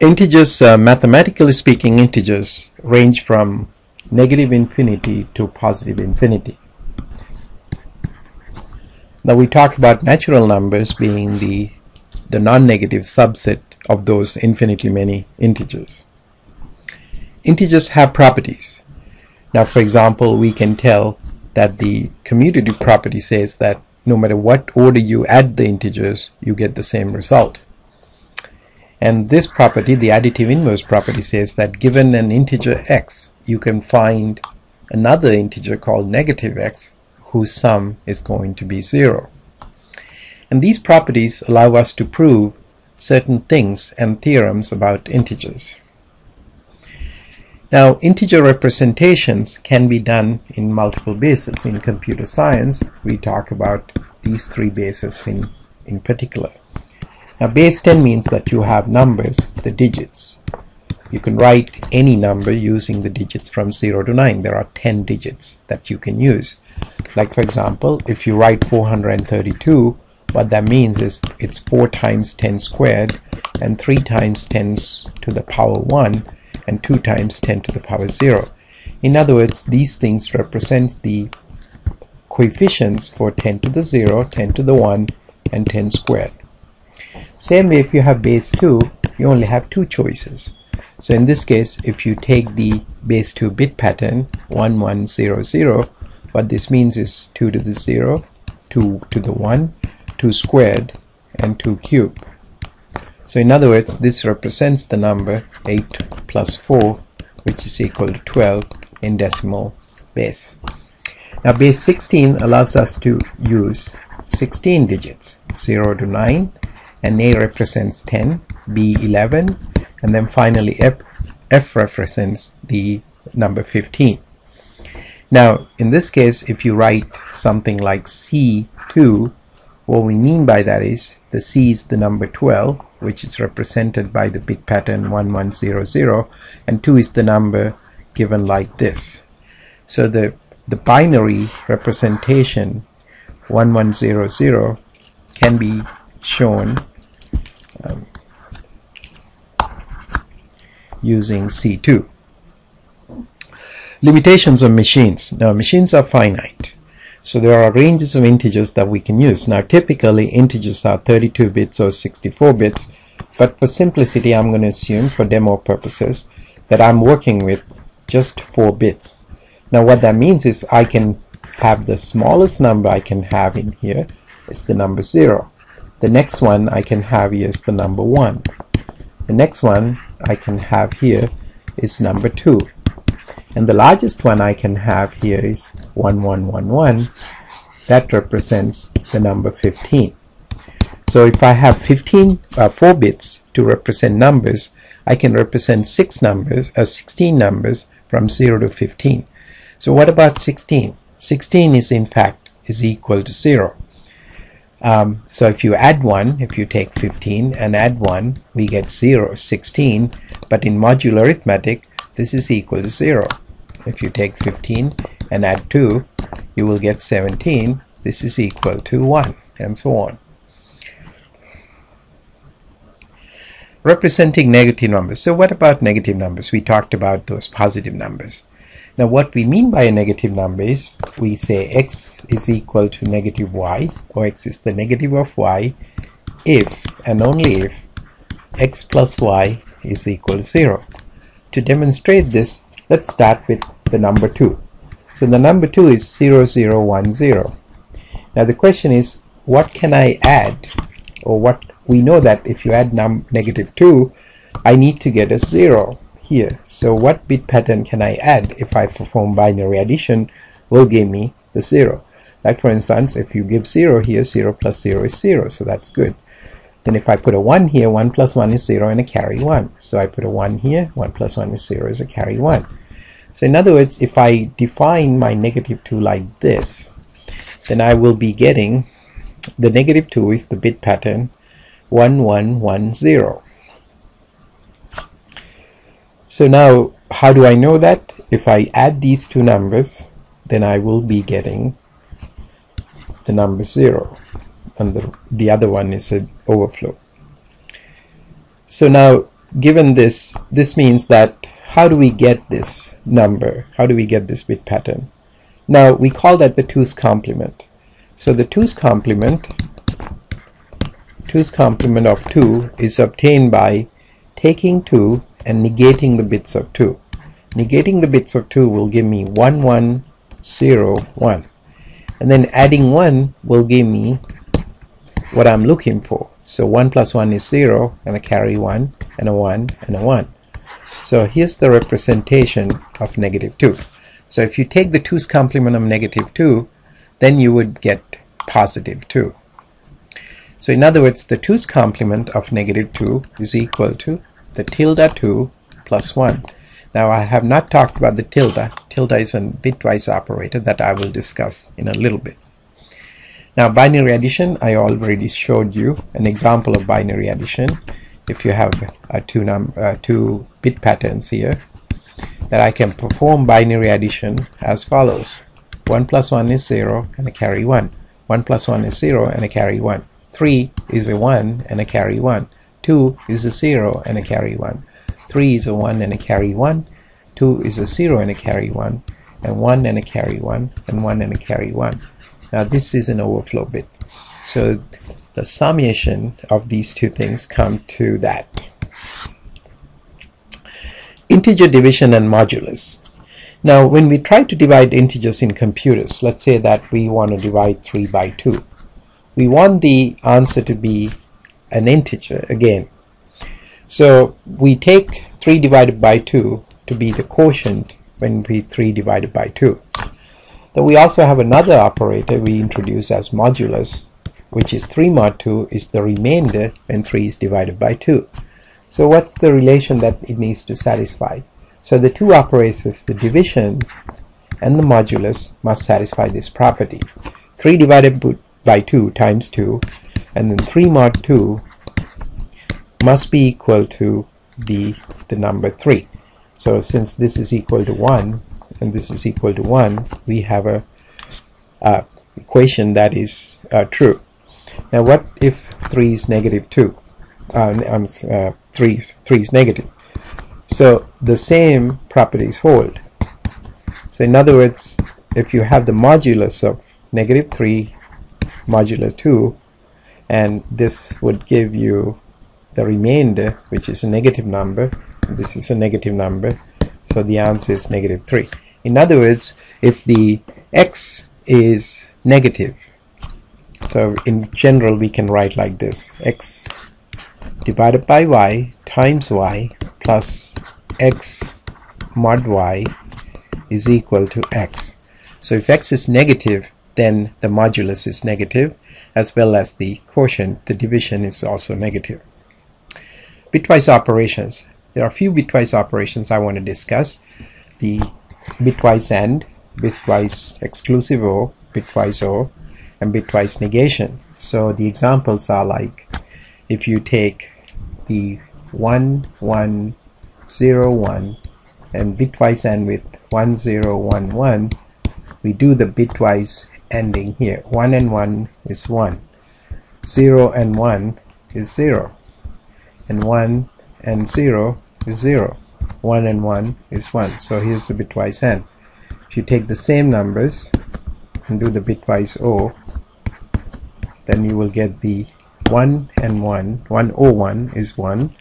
Integers, uh, mathematically speaking, integers range from negative infinity to positive infinity. Now we talk about natural numbers being the, the non-negative subset of those infinitely many integers. Integers have properties. Now for example, we can tell that the commutative property says that no matter what order you add the integers, you get the same result. And this property, the additive inverse property, says that given an integer x, you can find another integer called negative x whose sum is going to be zero. And these properties allow us to prove certain things and theorems about integers. Now, integer representations can be done in multiple bases. In computer science, we talk about these three bases in, in particular. Now base 10 means that you have numbers, the digits. You can write any number using the digits from 0 to 9. There are 10 digits that you can use. Like for example, if you write 432, what that means is it's 4 times 10 squared and 3 times 10 to the power 1 and 2 times 10 to the power 0. In other words, these things represent the coefficients for 10 to the 0, 10 to the 1, and 10 squared. Same way if you have base 2, you only have two choices. So in this case, if you take the base 2 bit pattern 1100, what this means is 2 to the 0, 2 to the 1, 2 squared, and 2 cubed. So in other words, this represents the number 8 plus 4, which is equal to 12 in decimal base. Now base 16 allows us to use 16 digits, 0 to 9, and A represents 10, B 11, and then finally F, F represents the number 15. Now, in this case, if you write something like C2, what we mean by that is the C is the number 12, which is represented by the bit pattern 1100, and 2 is the number given like this. So the, the binary representation 1100 can be shown um, using C2. Limitations of machines. Now machines are finite. So there are ranges of integers that we can use. Now typically integers are 32 bits or 64 bits, but for simplicity I'm going to assume for demo purposes that I'm working with just 4 bits. Now what that means is I can have the smallest number I can have in here is the number 0. The next one I can have here is the number 1. The next one I can have here is number 2. And the largest one I can have here is 1111. That represents the number 15. So if I have 15, uh, 4 bits to represent numbers, I can represent 6 numbers, uh, 16 numbers from 0 to 15. So what about 16? 16 is in fact is equal to 0. Um, so if you add 1, if you take 15 and add 1, we get 0, 16. But in modular arithmetic, this is equal to 0. If you take 15 and add 2, you will get 17. This is equal to 1, and so on. Representing negative numbers. So what about negative numbers? We talked about those positive numbers. Now what we mean by a negative number is we say x is equal to negative y or x is the negative of y if and only if x plus y is equal to 0. To demonstrate this, let's start with the number 2. So the number 2 is 0, 0, 1, 0. Now the question is, what can I add? Or what we know that if you add num negative 2, I need to get a 0 here. So what bit pattern can I add if I perform binary addition will give me the 0. Like for instance, if you give 0 here, 0 plus 0 is 0, so that's good. Then if I put a 1 here, 1 plus 1 is 0 and a carry 1. So I put a 1 here, 1 plus 1 is 0 is a carry 1. So in other words, if I define my negative 2 like this, then I will be getting the negative 2 is the bit pattern 1110. So now, how do I know that? If I add these two numbers, then I will be getting the number 0 and the, the other one is an overflow. So now given this, this means that how do we get this number? How do we get this bit pattern? Now we call that the 2's complement. So the 2's complement 2's complement of 2 is obtained by taking 2 and negating the bits of 2. Negating the bits of 2 will give me 1, 1, 0, 1. And then adding 1 will give me what I'm looking for. So 1 plus 1 is 0, and I carry 1, and a 1, and a 1. So here's the representation of negative 2. So if you take the 2's complement of negative 2, then you would get positive 2. So in other words, the 2's complement of negative 2 is equal to the tilde 2 plus 1. Now I have not talked about the tilde. Tilde is a bitwise operator that I will discuss in a little bit. Now binary addition, I already showed you an example of binary addition. If you have uh, two, num uh, two bit patterns here, that I can perform binary addition as follows. 1 plus 1 is 0 and I carry 1. 1 plus 1 is 0 and I carry 1. 3 is a 1 and a carry 1. 2 is a 0 and a carry 1. 3 is a 1 and a carry 1. 2 is a 0 and a carry 1. And 1 and a carry 1. And 1 and a carry 1. Now this is an overflow bit. So the summation of these two things come to that. Integer division and modulus. Now when we try to divide integers in computers, let's say that we want to divide 3 by 2 we want the answer to be an integer again. So we take 3 divided by 2 to be the quotient when we 3 divided by 2. Then we also have another operator we introduce as modulus which is 3 mod 2 is the remainder when 3 is divided by 2. So what's the relation that it needs to satisfy? So the two operators, the division and the modulus must satisfy this property. 3 divided by 2 times 2 and then 3 mod 2 must be equal to the the number 3 so since this is equal to 1 and this is equal to 1 we have a uh, equation that is uh, true. Now what if 3 is negative 2 uh, um, 3, 3 is negative. So the same properties hold. So in other words if you have the modulus of negative 3 modulo 2 and this would give you the remainder which is a negative number. This is a negative number. So the answer is negative 3 in other words if the x is negative so in general we can write like this. X divided by y times y plus x mod y is equal to x. So if x is negative then the modulus is negative as well as the quotient, the division is also negative. Bitwise operations. There are a few bitwise operations I want to discuss. The bitwise AND, bitwise exclusive OR, bitwise OR, and bitwise negation. So the examples are like if you take the 1, 1, 0, 1 and bitwise AND with 1, 0, 1, 1, we do the bitwise ending here. 1 and 1 is 1 0 and 1 is 0 and 1 and 0 is 0 1 and 1 is 1 so here's the bitwise AND if you take the same numbers and do the bitwise OR then you will get the 1 and 1 1 o 1 is 1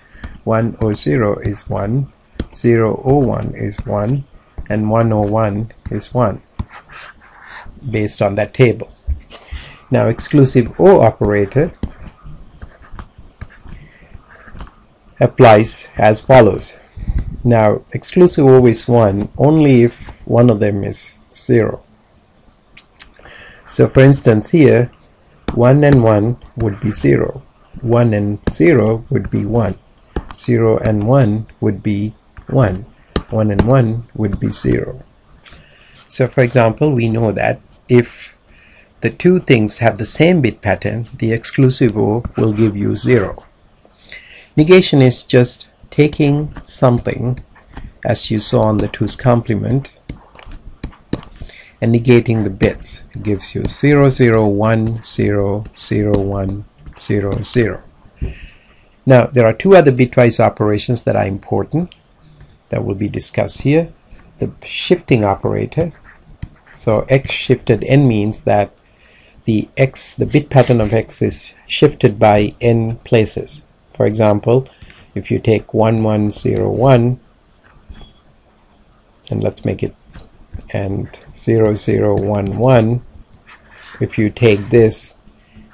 1 o 0 is 1 0 o 1 is 1 and 1 o 1 is 1 based on that table. Now exclusive OR operator applies as follows. Now exclusive OR is 1 only if one of them is 0. So for instance here 1 and 1 would be 0. 1 and 0 would be 1. 0 and 1 would be 1. 1 and 1 would be 0. So for example, we know that if the two things have the same bit pattern, the exclusive OR will give you 0. Negation is just taking something, as you saw on the 2's complement, and negating the bits. It gives you 0, 0, 1, 0, 0, 1, 0, 0. Now there are two other bitwise operations that are important that will be discussed here. The shifting operator. So x shifted n means that the x, the bit pattern of x is shifted by n places. For example, if you take 1101 and let's make it and 0011 if you take this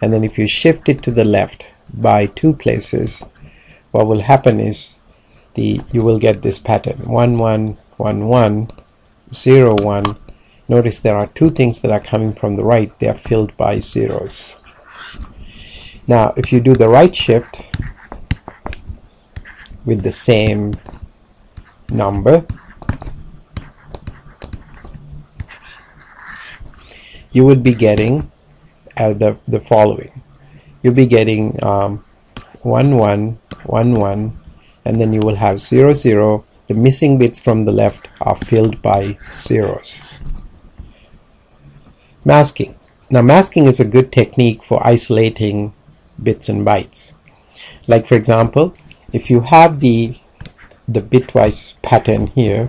and then if you shift it to the left by two places what will happen is the you will get this pattern 1111 01 notice there are two things that are coming from the right. They are filled by zeros. Now if you do the right shift with the same number you would be getting uh, the, the following. You'll be getting um, 1 1 1 1 and then you will have 0 0 the missing bits from the left are filled by zeros masking. Now masking is a good technique for isolating bits and bytes. Like for example if you have the the bitwise pattern here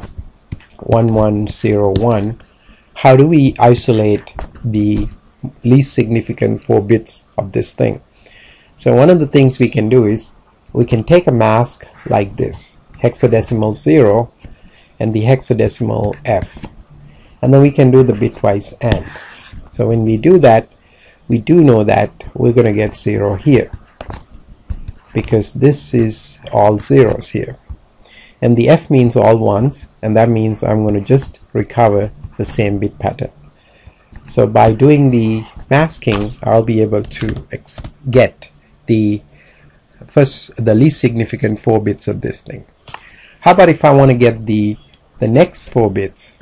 1101 how do we isolate the least significant four bits of this thing? So one of the things we can do is we can take a mask like this hexadecimal 0 and the hexadecimal F. And then we can do the bitwise AND so when we do that we do know that we're going to get 0 here because this is all zeros here. And the F means all ones and that means I'm going to just recover the same bit pattern. So by doing the masking I'll be able to get the first the least significant four bits of this thing. How about if I want to get the the next four bits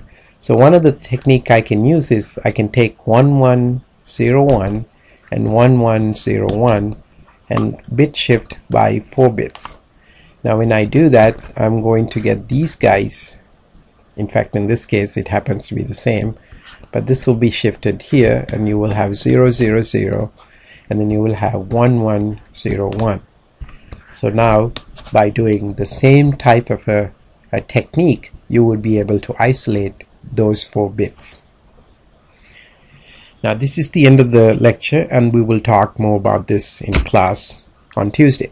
so one of the technique I can use is I can take 1101 and 1101 and bit shift by 4 bits. Now when I do that I'm going to get these guys in fact in this case it happens to be the same but this will be shifted here and you will have 0 0 0 and then you will have 1 1 0 1 so now by doing the same type of a, a technique you would be able to isolate those four bits now this is the end of the lecture and we will talk more about this in class on Tuesday.